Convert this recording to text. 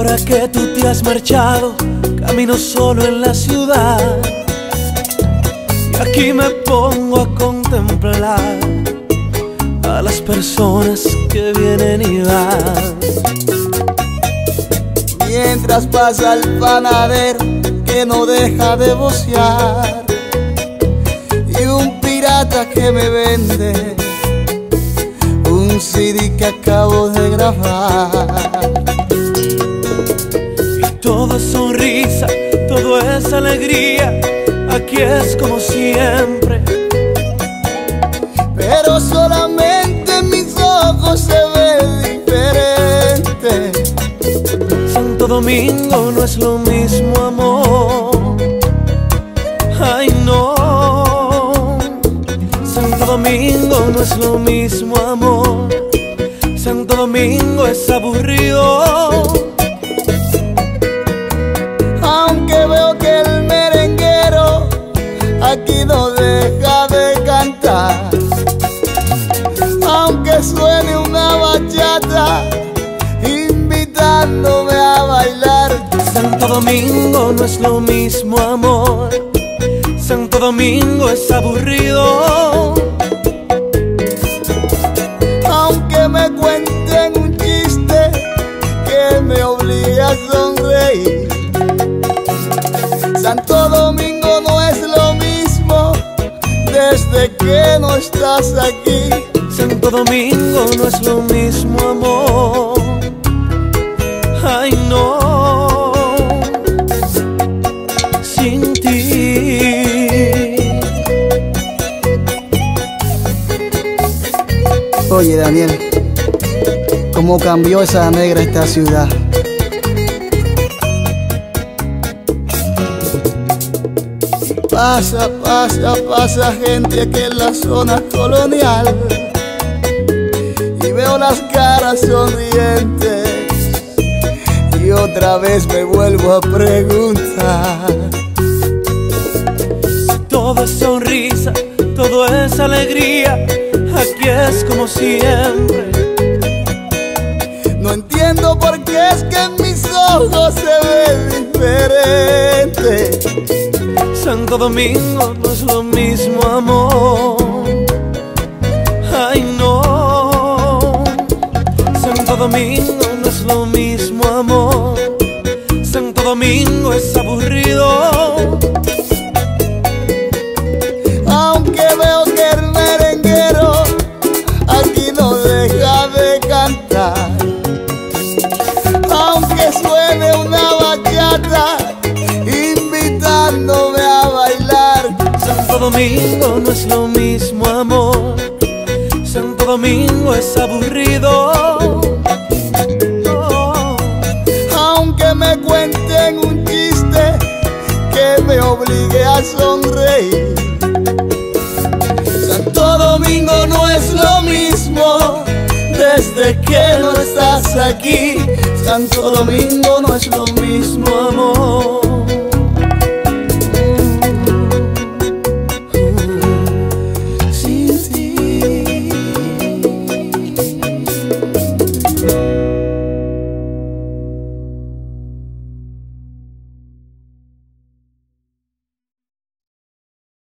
Ahora que tú te has marchado, camino solo en la ciudad. Y aquí me pongo a contemplar a las personas que vienen y van. Mientras pasa el panadero que no deja de vocear. Y un pirata que me vende un CD que acabo de grabar. Todo es sonrisa, todo es alegría, aquí es como siempre. Pero solamente en mis ojos se ve diferente. Santo Domingo no es lo mismo amor. Ay no. Santo Domingo no es lo mismo amor. Santo Domingo es aburrido. No deja de cantar. Aunque suene una bachata invitándome a bailar. Santo Domingo no es lo mismo amor. Santo Domingo es aburrido. Que no estás aquí. Santo Domingo no es lo mismo amor. Ay no. Sin ti. Oye Daniel, ¿cómo cambió esa negra esta ciudad? Pasa, pasa, pasa gente aquí en la zona colonial Y veo las caras sonrientes Y otra vez me vuelvo a preguntar Todo es sonrisa, todo es alegría. Aquí es como siempre. No entiendo por qué es que en mis ojos se ve diferente Santo Domingo no es lo mismo amor. Ay no. Santo Domingo no es lo mismo amor. Santo Domingo es aburrido. Domingo no es lo mismo amor. Santo Domingo es aburrido. Aunque me cuenten un chiste que me obligue a sonreír. Santo Domingo no es lo mismo desde que no estás aquí. Santo Domingo no es lo mismo amor.